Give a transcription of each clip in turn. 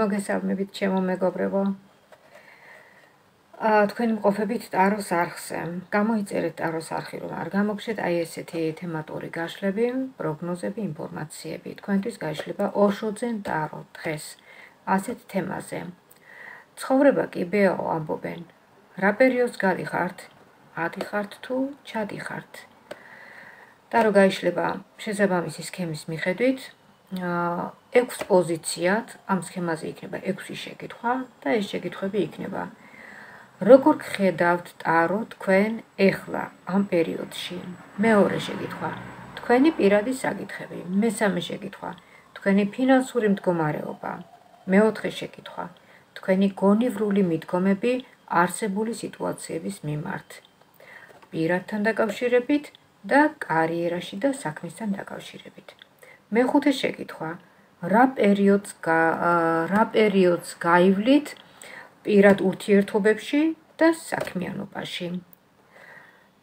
მოგესალმებით ჩემო მეგობრებო. აა თქვენი მყოფებით ტაროს არხზე. გამოიწერეთ ტაროს არხი, რომ არ გამოგშეთ აი ესეთი თემატური გაშლები, პროგნოზები, ინფორმაციები. თქვენთვის გაიშლება ოშოძენ ტარო დღეს ასეთ თემაზე. ცხოვრება კი ბეო ამბობენ. რა პერიოდს გადიხართ? ადიხართ თუ ჩადიხართ? ტარო გაიშლება შესაბამისი სქემის მიხედვით, 6 პოზიციად ამ სქემაზე იქნება 6 შეკითხვა და ეს შეკითხვები იქნება. როგორ ხედავთ ტარო თქვენ ეხლა ამ პერიოდში? მეორე შეკითხვა. თქვენი პირადი საკითხები მესამე შეკითხვა. თქვენი ფინანსური მდგომარეობა. მეოთხე შეკითხვა. თქვენი გონივრული მიდგომები არსებული სიტუაციების მიმართ. პირადთან დაკავშირებით და კარიერაში და საქმესთან დაკავშირებით მეხუთე შეკითხვა. რა პერიოდს რა პერიოდს გაივლით პირად ურთიერთობებში და საქმიანობაში?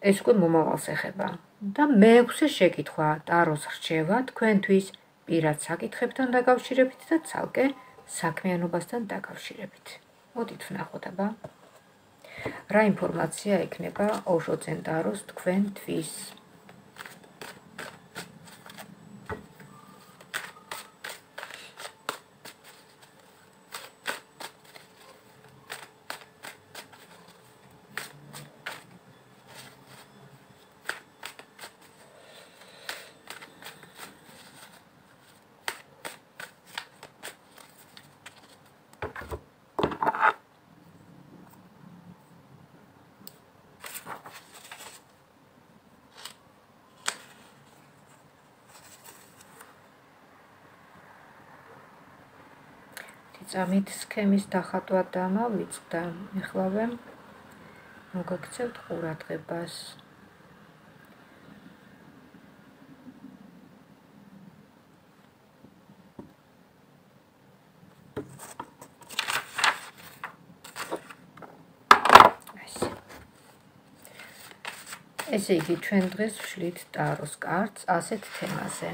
ეს უკვე მომავალს ეხება. და მეექვსე შეკითხვა. ტაროს რჩევა თქვენთვის პირად საკითხებთან დაკავშირებით და ცალკე საქმიანობასთან დაკავშირებით. მოდით ვნახოთ აბა რა ინფორმაცია ექნება ოშო ცენტაროს თქვენთვის წამით სქემის დახატვა დამავიწყდა. ეხლავე მოგაქცევთ ყურადღებას. ესე იგი, ჩვენ დღეს ვშლით ტაროს კარტს ასეთ თემაზე.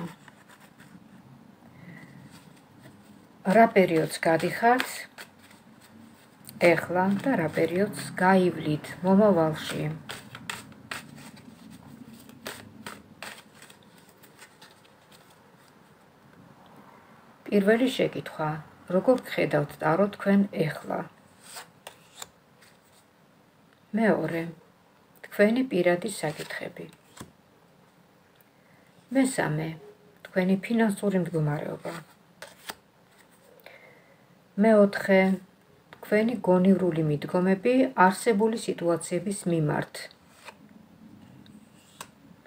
რა პერიოდს გადიხართ? ეხლა და რა პერიოდს გაივლით მომავალში? პირველი შეკითხვა: როგორ ხედავთ ტარო თქვენ ეხლა? მეორე: თქვენი პირადი საკითხები. მესამე: თქვენი ფინანსური მდგომარეობა. მეოთხე თქვენი გონივრული მიდგომები არსებული სიტუაციების მიმართ.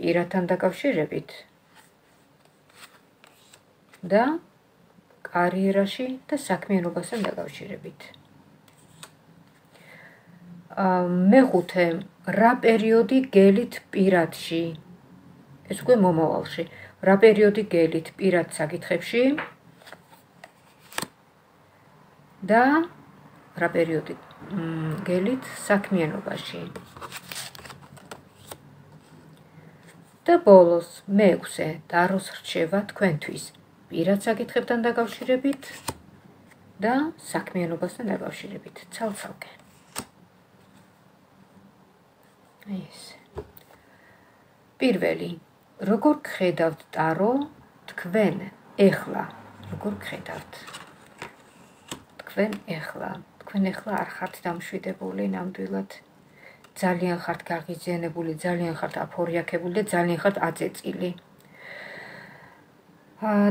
პირათან დაკავშირებით. და კარიერაში და საქმიანობასთან დაკავშირებით. მეხუთე რა პერიოდი გელით პირადში ეს უკვე მომავალში. რა პერიოდი გელით პირად საკითხებში და რა პერიოდი? გელით საქმიანობაში. და ბოლოს მეექვსე დაროს რჩევა თქვენთვის. პირად საკითხებთან დაკავშირებით და საქმიანობასთან დაკავშირებით. ცალ-ცალკე ეს. პირველი როგორ ხედავთ ტარო თქვენ? ეხლა როგორ ხედავთ თქვენ ეხლა თქვენ ეხლა არ ხართ დამშვიდებული ნამდვილად. ძალიან ხართ გაღიზიანებული ძალიან ხართ აფორიაქებული და ძალიან ხართ აწეწილი.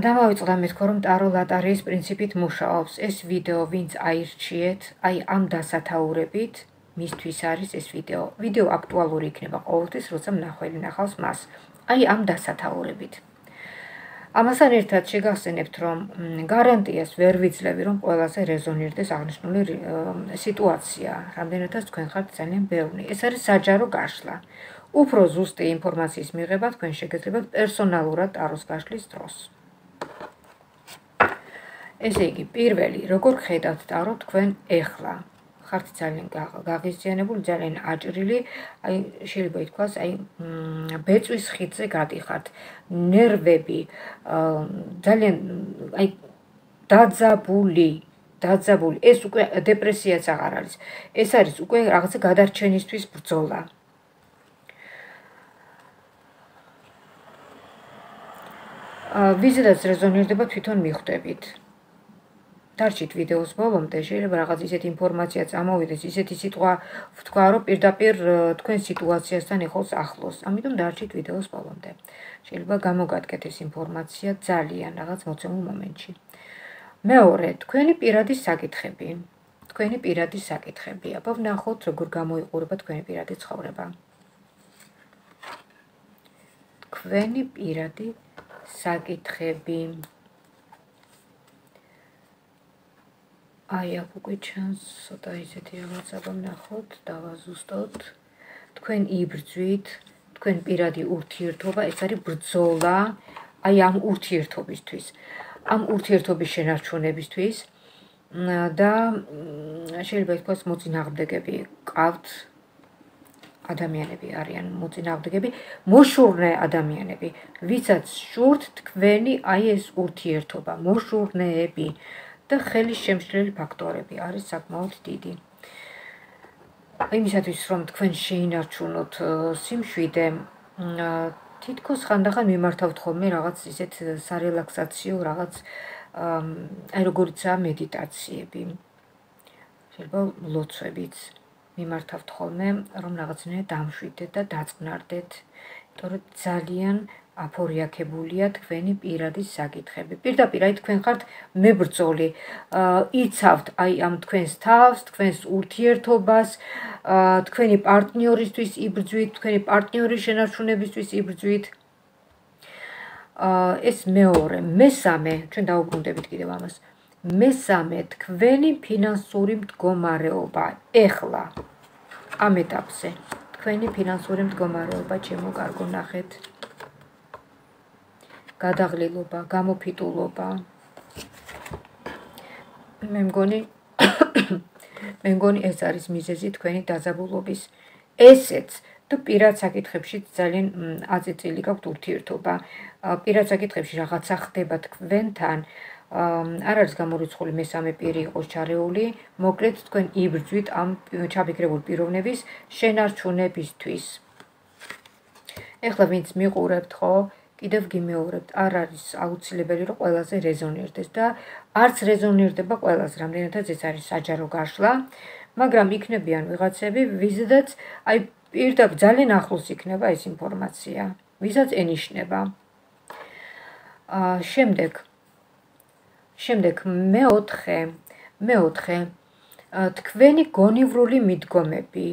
დამავიწყდა მეთქო რომ ტარო ლატარიის პრინციპით მუშაობს. ეს ვიდეო ვინც აირჩიეთ აი ამ დასათაურებით მისთვის არის ეს ვიდეო. ვიდეო აქტუალური იქნება ყოველთვის როცა მნახველი ნახავს მას. აი ამ დასათაურებით ამასთან ერთად შეგახსენებთ, რომ გარანტიას ვერ ვიძლევი, რომ ყველაზე რეზონირდეს აღნიშნული სიტუაცია, რამდენადაც თქვენ ხართ ძალიან ბევრი. ეს არის საჯარო გაშლა. უფრო ზუსტი ინფორმაციის მიღება თქვენ შეგეძლებათ პერსონალურად ტაროს გაშლის დროს. ესე იგი, პირველი, როგორ ხედავთ ტარო თქვენ ეხლა? ხართ ძალიან გაღიზიანებული, ძალიან აჭრილი, აი შეიძლება ითქვას, აი ბეწვის ხიდზე გადიხართ, ნერვები ძალიან აი დაძაბული, დაძაბული, ეს უკვე დეპრესიაც აღარ არის. ეს არის უკვე რაღაცა გადარჩენისთვის ბრძოლა. აა ვიზედაც რეზონირდება თვითონ მიხვდებით. დარჩით ვიდეოს ბოლომდე, შეიძლება რაღაც ისეთი ინფორმაცია წამოვიდეს, ისეთი სიტყვა ვთქვა, რომ პირდაპირ თქვენ სიტუაციასთან ეხოს ახლოს. ამიტომ დარჩით ვიდეოს ბოლომდე. შეიძლება გამოგადგეთ ეს ინფორმაცია ძალიან რაღაც მოცემულ მომენტში. მეორე, თქვენი პირადი საკითხები. თქვენი პირადი საკითხები. აბა ვნახოთ, როგორ გამოიყურება თქვენი პირადი ცხოვრება. თქვენი პირადი საკითხები. აი, აქ უკვე ჩანს ცოტა ისეთი რაღაცა, ვნახოთ, დავაზუსტოთ. თქვენ იბრძვით, თქვენ პირადი ურთიერთობა, ეს არის ბრძოლა აი ამ ურთიერთობისთვის. ამ ურთიერთობის შენარჩუნებისთვის და შეიძლება ითქვას მოწინააღმდეგები ყავთ ადამიანები არიან მოწინააღმდეგები, მოშურნე ადამიანები, ვისაც შურთ თქვენი აი ეს ურთიერთობა, მოშურნეები და ხელის შემშლელი ფაქტორები არის საკმაოდ დიდი. იმისათვის რომ თქვენ შეინარჩუნოთ სიმშვიდე, თითქოს ხანდახან მიმართავთ ხოლმე რაღაც ისეთ სარელაქსაციო რაღაც აი როგორიცაა მედიტაციები. შეიძლება ლოცვებიც მიმართავთ ხოლმე რომ რაღაცნაირად დამშვიდეთ და დაწყნარდეთ. იმიტომ რომ ძალიან აფორიაქებულია თქვენი პირადი საკითხები. პირდაპირ აი თქვენ ხართ მებრძოლი. იცავთ აი ამ თქვენს თავს, თქვენს ურთიერთობას, თქვენი პარტნიორისთვის იბრძვით, თქვენი პარტნიორის შენარჩუნებისთვის იბრძვით. ეს მეორე, მესამე, ჩვენ დაუბრუნდებით კიდევ ამას. მესამე თქვენი ფინანსური მდგომარეობა. ეხლა ამ ეტაპზე თქვენი ფინანსური მდგომარეობა ჩემო კარგო ნახეთ. გადაღლილობა, გამოფიტულობა. მე მგონი მე მგონი ეს არის მიზეზი თქვენი დაძაბულობის. ესეც თუ პირად საკითხებში ძალიან აწიწილი გაქვთ ურთიერთობა. პირად საკითხებში რაღაცა ხდება თქვენთან, არ არის გამორიცხული მესამე პირი იყოს ჩარეული, მოკლედ თქვენ იბრძვით ამ ჩაფიქრებულ პიროვნების შენარჩუნებისთვის. ეხლა ვინც მიყურებთ ხო, კიდევ გიმეორებთ, არ არის აუცილებელი რომ ყველაზე რეზონირდეს და არც რეზონირდება ყველაზე, რამდენადაც ეს არის საჯარო გაშლა, მაგრამ იქნებიან ვიღაცები, ვიზედაც აი პირდაპირ ძალიან ახლოს იქნება ეს ინფორმაცია, ვისაც ენიშნება. აა შემდეგ შემდეგ მეოთხე მეოთხე თქვენი გონივრული მიდგომები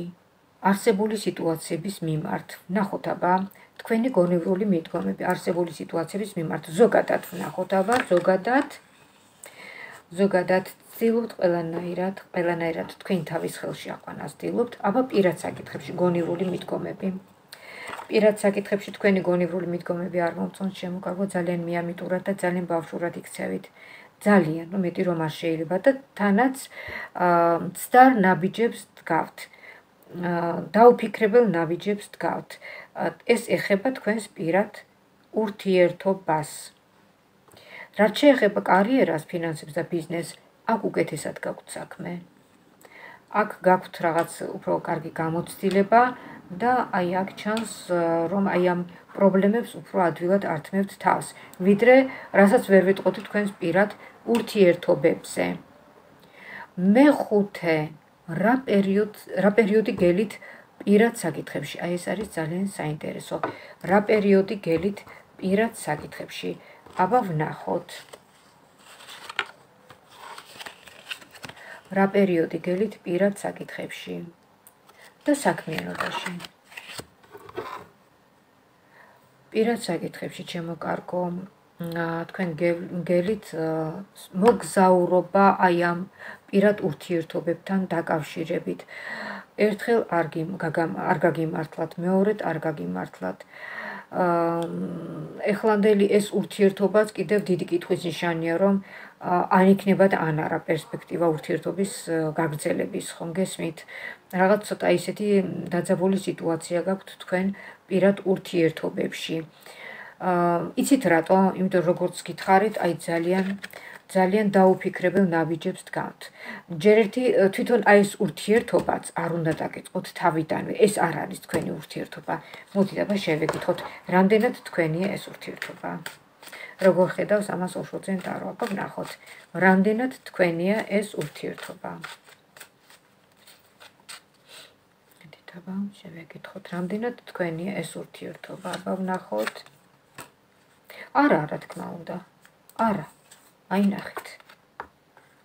არსებული სიტუაციების მიმართ. ნახოთ აბა, თქვენი გონივრული მიდგომები არსებული სიტუაციების მიმართ. ზოგადად ვნახოთ აბა ზოგადად ზოგადად ცდილობთ ყველანაირად ყველანაირად თქვენ თავის ხელში აყვანას ცდილობთ. აბა პირად საკითხებში გონივრული მიდგომები. პირად საკითხებში თქვენი გონივრული მიდგომები არ მომწონს შემოკარგო ძალიან მიამიტურად და ძალიან ბავშვურად იქცევით. ძალიან ნუ მეტი რომ არ შეიძლება და თანაც აა ცდარ ნაბიჯებს დგავთ აა დაუფიქრებელ ნაბიჯებს დგავთ ეს ეხება თქვენს პირად ურთიერთობას. რაც შეეხება კარიერას, ფინანსებს და ბიზნესს, აქ უკეთესად გაქვთ საქმე. აქ გაქვთ რაღაც უფრო კარგი გამოცდილება და აი აქ ჩანს რომ აი ამ პრობლემებს უფრო ადვილად ართმევთ თავს, ვიდრე რასაც ვერ ვიტყოდი თქვენს პირად ურთიერთობებზე. მეხუთე რა პერიოდ რა პერიოდი გელით პირად საკითხებში. აი ეს არის ძალიან საინტერესო. რა პერიოდი გელით პირად საკითხებში? აბა ვნახოთ. რა პერიოდი გელით პირად საკითხებში? და საქმიანობაში. პირად საკითხებში ჩემო კარგო, თქვენ გელით მოგზაურობა აი ამ პირად ურთიერთობებთან დაკავშირებით. ერთხელ არ არ გაგიმართლათ, მეორედ არ გაგიმართლათ. აა ეხლანდელი ეს ურთიერთობაც კიდევ დიდი კითხვის ნიშანია, რომ არ იქნება და ან არა პერსპექტივა ურთიერთობის გაგრძელების, ხომ გესმით? რაღაც ცოტა ისეთი დაძაბული სიტუაცია გაქვთ თქვენ პირად ურთიერთობებში. აა იცით რატო? იმიტომ როგორც გითხარით, აი ძალიან ძალიან დაუფიქრებელ ნაბიჯებს დგავთ. ჯერ ერთი თვითონ აი ეს ურთიერთობაც არ უნდა დაგეწყოთ თავიდანვე. ეს არ არის თქვენი ურთიერთობა. მოდით აბა შევეკითხოთ, რამდენად თქვენია ეს ურთიერთობა. როგორ ხედავს ამას ოშოძენ დარო? აბა ვნახოთ, რამდენად თქვენია ეს ურთიერთობა. მოდით აბა შევეკითხოთ, რამდენად თქვენია ეს ურთიერთობა. აბა ვნახოთ. არა, რა თქმა უნდა. არა. აი ნახეთ.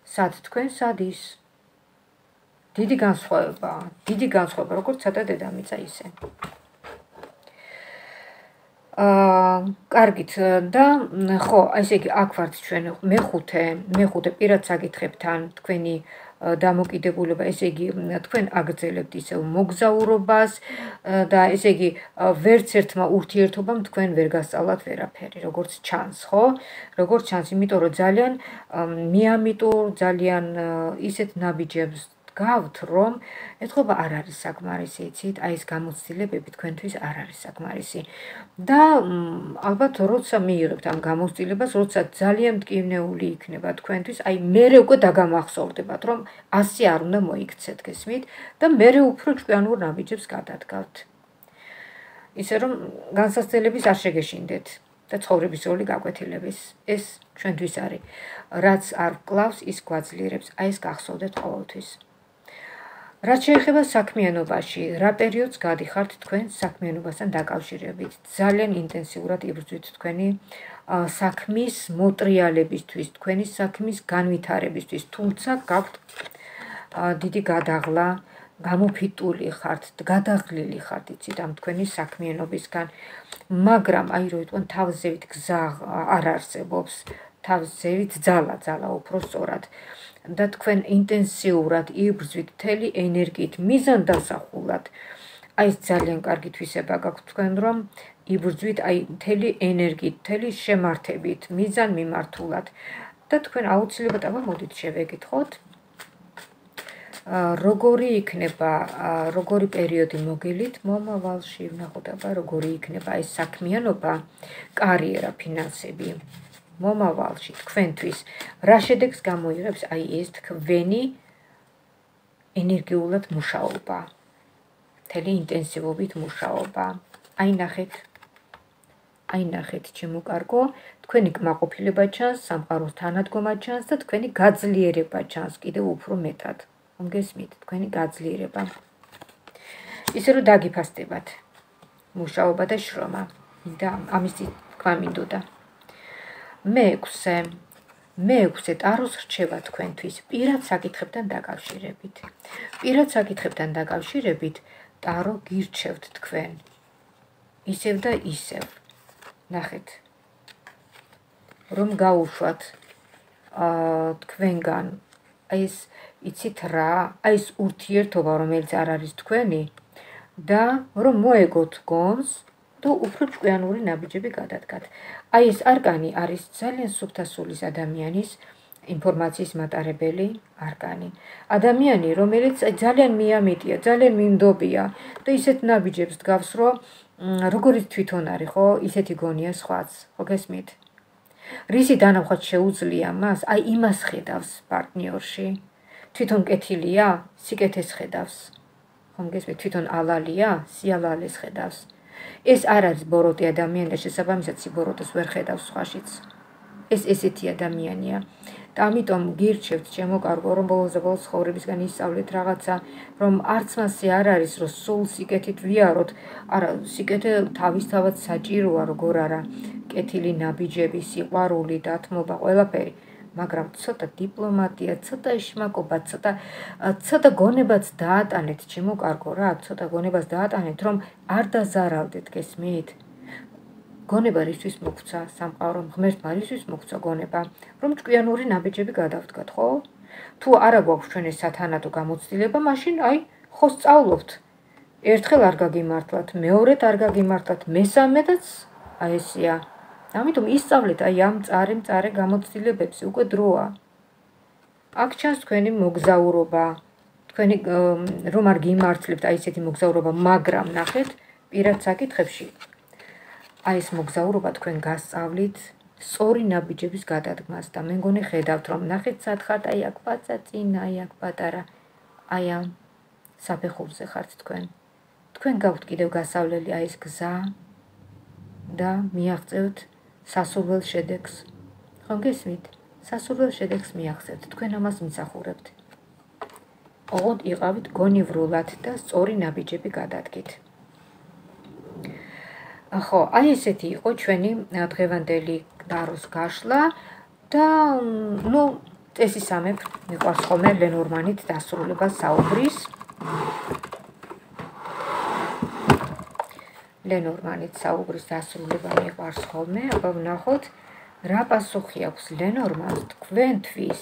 სად თქვენ სად ის? დიდი განსხვავება, დიდი განსხვავება, როგორც ცოტა დედამიწა ისე. აა, კარგით და ხო, ესე იგი აქ ვართ ჩვენ მეხუთე, მეხუთე პირად საკითხებთან თქვენი დამოკიდებულება, ესე იგი თქვენ აგრძელებთ ისევ მოგზაურობას და ესე იგი ვერც ერთმა ურთიერთობამ თქვენ ვერ გასწავლათ ვერაფერი, როგორც ჩანს, ხო? როგორც ჩანს, იმიტომ რომ ძალიან მიამიტურ, ძალიან ისეთ ნაბიჯებს გავთ, რომ ეთქობა არ არის საკმარისი, იცით? აი ეს გამოცდილებები თქვენთვის არ არის საკმარისი. და ალბათ როცა მიიღებთ ამ გამოცდილებას, როცა ძალიან მტკივნეული იქნება თქვენთვის, აი მე უკვე დაგამახსოვდებათ, რომ ასე არ უნდა მოიქცეთ, გესმით? და მე უფრო ჭკვიანურ ნაბიჯებს გადადგავთ. ისე რომ განსაცდელების არ შეგეშინდეთ და ცხოვრების როლი გაკვეთილების ეს ჩვენთვის არის. რაც არ კლავს, ის გვაძლიერებს. აი ეს გახსოვდეთ ყოველთვის. რაც შეეხება საქმიანობაში, რა პერიოდს გადიხართ თქვენ საქმიანობასთან დაკავშირებით? ძალიან ინტენსიურად იბრძვით თქვენი საქმის მოტრიალებისთვის, თქვენი საქმის განვითარებისთვის, თუმცა გაქვთ დიდი გადაღლა, გამოფიტული ხართ, გადაღლილი ხართ იცით ამ თქვენი საქმიანობისგან, მაგრამ აი რო იტყვენ თავზევით გზა არ არსებობს, თავზევით ძალა, ძალა უფრო სწორად. და თქვენ ინტენსიურად იბრძვით თელი ენერგიით მიზან დასახულად. აი ძალიან კარგი თვისება გაქვთ თქვენ რომ იბრძვით აი თელი ენერგიით თელი შემართებით მიზან მიმართულად. და თქვენ აუცილებლად აბა მოდით შევეკითხოთ. როგორი იქნება როგორი პერიოდი მოგილით მომავალში ვნახოთ აბა როგორი იქნება ეს საქმიანობა კარიერა ფინანსები მომავალში თქვენთვის რა შედეგს გამოიღებს აი ეს თქვენი ენერგიულად მუშაობა? თელი ინტენსივობით მუშაობა. აი ნახეთ. აი ნახეთ ჩემო კარგო. თქვენი კმაყოფილება ჩანს სამყაროს თანადგომა ჩანს და თქვენი გაძლიერება ჩანს კიდევ უფრო მეტად. მოგესმით თქვენი გაძლიერება. ისე რომ დაგიფასდებათ. მუშაობა და შრომა. და ამის თქვა მინდოდა მეექვსე მეექვსე ტაროს რჩება თქვენთვის პირად საკითხებთან დაკავშირებით. პირად საკითხებთან დაკავშირებით ტარო გირჩევთ თქვენ. ისევ და ისევ. ნახეთ. რომ გაუშვათ აა თქვენგან ეს იცით რა, აი ეს ურთიერთობა რომელიც არ არის თქვენი და რომ მოეგოთ გონს და უფრო ჭკვიანური ნაბიჯები გადადგათ. აი ეს არკანი არის ძალიან სუფთასულის ადამიანის ინფორმაციის მატარებელი არკანი. ადამიანი, რომელიც ძალიან მიამიტია, ძალიან მინდობია და ისეთ ნაბიჯებს დგავს, რომ როგორიც თვითონ არის, ხო, ისეთი გონია სხვაც, ხო გესმით? რისი დანახვა შეუძლია მას? აი იმას ხედავს პარტნიორში. თვითონ კეთილია, სიკეთეს ხედავს. ხომ გესმით, თვითონ ალალია, სიალალეს ხედავს. ეს არ არის ბოროტი ადამიანი და შესაბამისად სიბოროტეს ვერ ხედავს სხვაშიც. ეს ესეთი ადამიანია. და ამიტომ გირჩევთ ჩემო კარგო რომ ბოლოს და ბოლოს ხოვრებისგან ისწავლეთ რაღაცა, რომ არც მასე არ არის, რომ სულ სიკეთით ვიაროთ, არა, სიკეთე თავისთავად საჭიროა, როგორ არა, კეთილი ნაბიჯები, სიყვარული, დათმობა, ყველაფერი. მაგრამ ცოტა დიპლომატია, ცოტა შმაკობა, ცოტა ცოტა გონებაც დაატანეთ, ჩემო კარგო რა, ცოტა გონებას დაატანეთ, რომ არ დაზარავდეთ, გესმით? გონება რისთვის მოგცა სამყარო, ღმერთმა რისთვის მოგცა გონება, რომ ჭკვიანური ნაბიჯები გადავდგათ, ხო? თუ არა გვაქვს ჩვენ ეს სათანადო გამოცდილება, მაშინ აი, ხო სწავლობთ. ერთხელ არ გაგიმართლათ, მეორედ არ გაგიმართლათ, მესამედაც აი ესია. ამიტომ ისწავლეთ აი ამ წარე მწარე გამოცდილებებს უკვე დროა. აქ ჩანს თქვენი მოგზაურობა. თქვენი რომ არ გიმართლებთ აი ესეთი მოგზაურობა, მაგრამ ნახეთ, პირად საკითხებში აი ეს მოგზაურობა თქვენ გასწავლით სწორი ნაბიჯების გადადგმას და მე მგონი ხედავთ რომ ნახეთ სათხართ აი აქ პაცა წინ აი აქ პატარა აი ამ საფეხურზე ხართ თქვენ თქვენ გაქვთ კიდევ გასავლელი აი ეს გზა და მიაღწევთ სასურველ შედეგს. ხომ გესმით? სასურველ შედეგს მიაღწევთ თქვენ ამას მისახურებთ ოღონდ იყავით გონივრულად და სწორი ნაბიჯები გადადგით. ახო აი ესეთი იყო ჩვენი დღევანდელი დაროს გაშლა და ნუ წესისამებრ მიყვარს ხოლმე ლენორმანით დასრულება საუბრის ლენორმანით საუბრის დასრულება მიყვარს ხოლმე, აბა ვნახოთ რა პასუხი აქვს ლენორმანს თქვენთვის.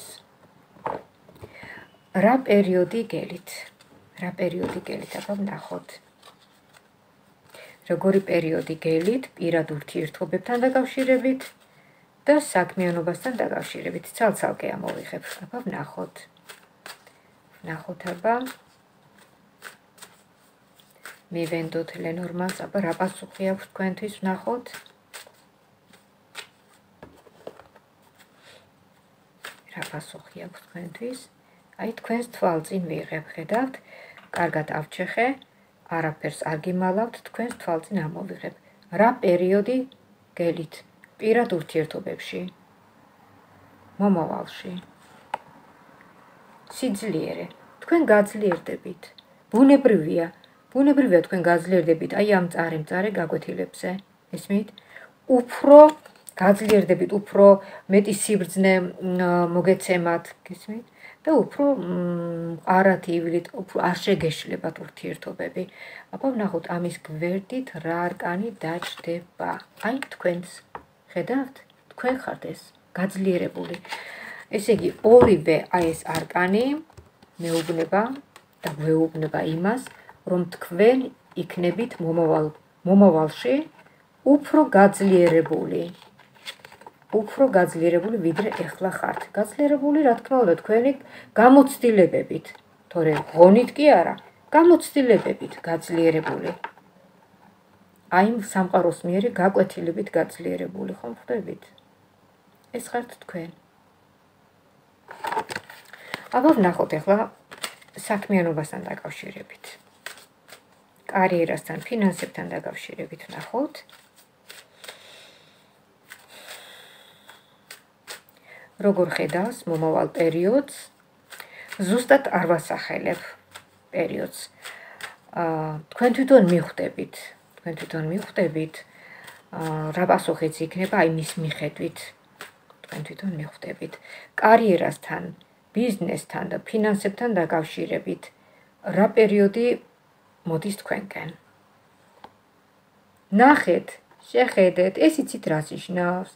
რა პერიოდი გელით? რა პერიოდი გელით, აბა ვნახოთ. როგორი პერიოდი გელით პირად ურთიერთობებთან დაკავშირებით და საქმიანობასთან დაკავშირებით? ცალ-ცალკე ამოვიღებ. აბა ვნახოთ. ვნახოთ აბა მივენდოთ ლენორმანს, აბა რა პასუხი აქვს თქვენთვის ნახოთ? რა პასუხი აქვს თქვენთვის? აი თქვენს თვალწინ ვიღებ, ხედავთ? კარგად ავჩეხე, არაფერს არ გიმალავთ, თქვენს თვალწინ ამოვიღებ. რა პერიოდი გელით პირად ურთიერთობებში? მომავალში. სიძლიერე. თქვენ გაძლიერდებით. ბუნებრივია, ბუნებრივია თქვენ გაძლიერდებით აი ამ წარემწარე გაკვეთილებზე. ესმით? უფრო გაძლიერდებით უფრო მეტი სიბრძნე მოგეცემათ გესმით და უფრო არათივილით უფრო არ შეგეშლებათ ურთიერთობები. აბა ვნახოთ ამის გვერდით რა არკანი დაჭდება აი თქვენს ხედავთ? თქვენ ხართ ეს გაძლიერებული. ესე იგი ორივე აი ეს არკანი მეუბნება და გვეუბნება იმას რომ თქვენ იქნებით მომავალ მომავალში უფრო გაძლიერებული უფრო გაძლიერებული ვიდრე ეხლა ხართ. გაძლიერებული რა თქმა უნდა თქვენი გამოცდილებებით, თორე ღონით კი არა, გამოცდილებებით გაძლიერებული. აი სამყაროს მიერი გაკვეთილებით გაძლიერებული ხომ ხდებით? ეს ხართ თქვენ. აბა ვნახოთ ახლა საქმიანობასთან დაკავშირებით. კარიერასთან, ფინანსებთან დაკავშირებით ნახოთ. როგორ ხედავს მომავალ პერიოდს? ზუსტად არ ვასახელებ პერიოდს. აა თქვენ თვითონ მიხვდებით, თქვენ თვითონ მიხვდებით აა რა პასუხიც იქნება აი მის მიხედვით. თქვენ თვითონ მიხვდებით კარიერასთან, ბიზნესთან და ფინანსებთან დაკავშირებით რა პერიოდი მოდის თქვენკენ. ნახეთ, შეხედეთ, ეს იცით რას ნიშნავს?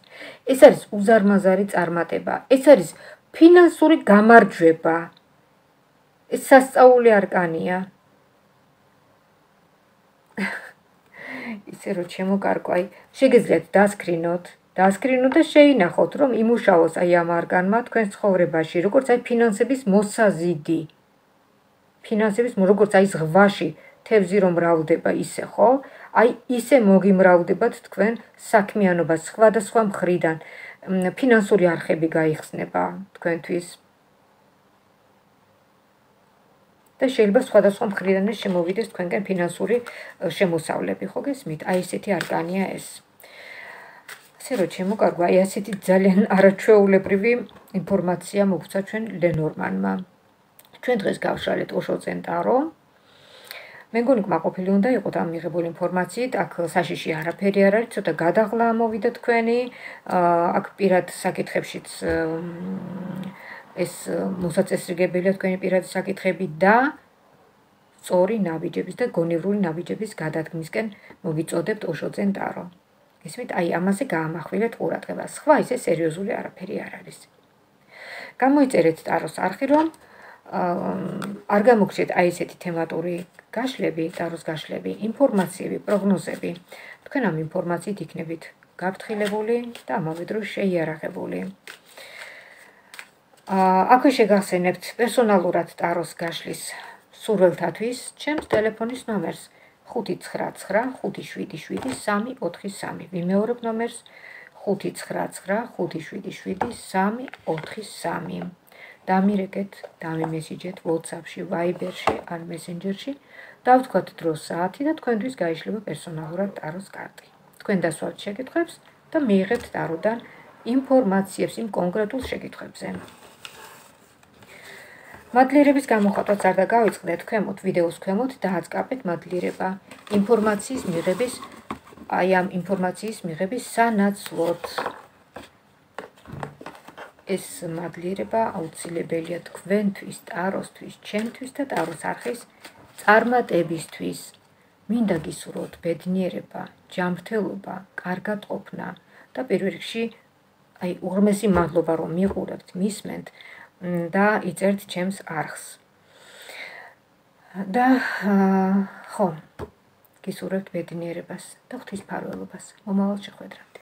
ეს არის უზარმაზარი წარმატება, ეს არის ფინანსური გამარჯვება. ეს სასწაული არკანია. ისე რომ შემოკარკვაი, შეგეძლიათ დასკრინოთ, დასკრინოთ და შეინახოთ, რომ იმუშაოს აი ამ არგანმა თქვენ ცხოვრებაში, როგორც აი ფინანსების მოსაზიდი. ფინანსების როგორც აი ზღვაში თევზი რომ მრავლდება ისე ხო? აი ისე მოგიმრავლდებათ თქვენ საქმიანობას სხვადასხვა მხრიდან. ფინანსური არხები გაიხსნება თქვენთვის. და შეიძლება სხვადასხვა მხრიდან შემოვიდეს თქვენკენ ფინანსური შემოსავლები, ხო გესმით? აი ესეთი არგანია ეს. ასე რომ შემოკარგვა, აი ასეთი ძალიან არაჩვეულებრივი ინფორმაცია მოგცა ჩვენ ლენორმანმა. ჩვენ დღეს გავშალეთ ოშო ცენტარო. მე მგონი კმაყოფილი უნდა იყოთ ამ მიღებული ინფორმაციით, აქ საშიში არაფერი არ არის, ცოტა გადაღლა მოვიდა თქვენი, აქ პირად საკითხებშიც ეს მოსაწესრიგებელია თქვენი პირადი საკითხები და სწორი ნაბიჯების და გონევრული ნაბიჯების გადადგმისკენ მოგიწოდებთ ოშოძენ ტარო. ისმით, აი ამაზე გაამახვილეთ ყურადღება. სხვა ისე სერიოზული არაფერი არ არის. გამოიწერეთ ტაროს არხი, რომ არ გამოგჩეთ აი ესეთი თემატური გაშლები, ტაროს გაშლები, ინფორმაციები, პროგნოზები. თქვენ ამ ინფორმაციით იქნებით გაფრთხილებული და ამავე დროს შეიარაღებული. აა აქვე შეგახსენებთ პერსონალურად ტაროს გაშლის სურველთათვის ჩემს ტელეფონის ნომერს 599577343. ვიმეორებ ნომერს 599577343. დამირეკეთ, დამიმესიჯეთ WhatsApp-ში, Viber-ში ან Messenger-ში. დავთქვათ დრო საათი და თქვენთვის გაიშლება პერსონალურად ტაროს კარტი. თქვენ დასვათ შეკითხვებს და მიიღებთ ტაროდან ინფორმაციებს იმ კონკრეტულ შეკითხვებზე. მადლიერების გამოხატვაც არ დაგავიწყდეთ ქვემოთ ვიდეოს ქვემოთ დააწყაპეთ მადლიერება ინფორმაციის მიღების აი ამ ინფორმაციის მიღების სანაცვლოდ ეს მადლიერება აუცილებელია თქვენთვის, ტაროსთვის, ჩემთვის და ტაროს არხის წარმატებისთვის. მინდა გისურვოთ ბედნიერება, ჯანმრთელობა, კარგად ყოფნა და პირველ რიგში აი უღრმესი მადლობა რომ მიყურებთ, მისმენთ და იწერთ ჩემს არხს. და ხო, გისურვებთ ბედნიერებას და ღვთისმფარველობას. მომავალ შეხვედრას